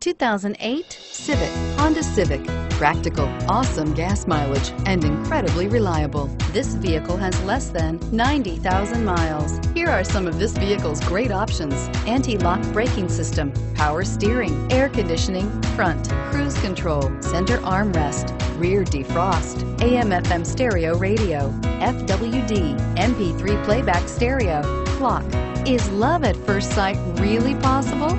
2008 Civic, Honda Civic. Practical, awesome gas mileage, and incredibly reliable. This vehicle has less than 90,000 miles. Here are some of this vehicle's great options. Anti-lock braking system, power steering, air conditioning, front, cruise control, center armrest, rear defrost, AM FM stereo radio, FWD, MP3 playback stereo, clock. Is love at first sight really possible?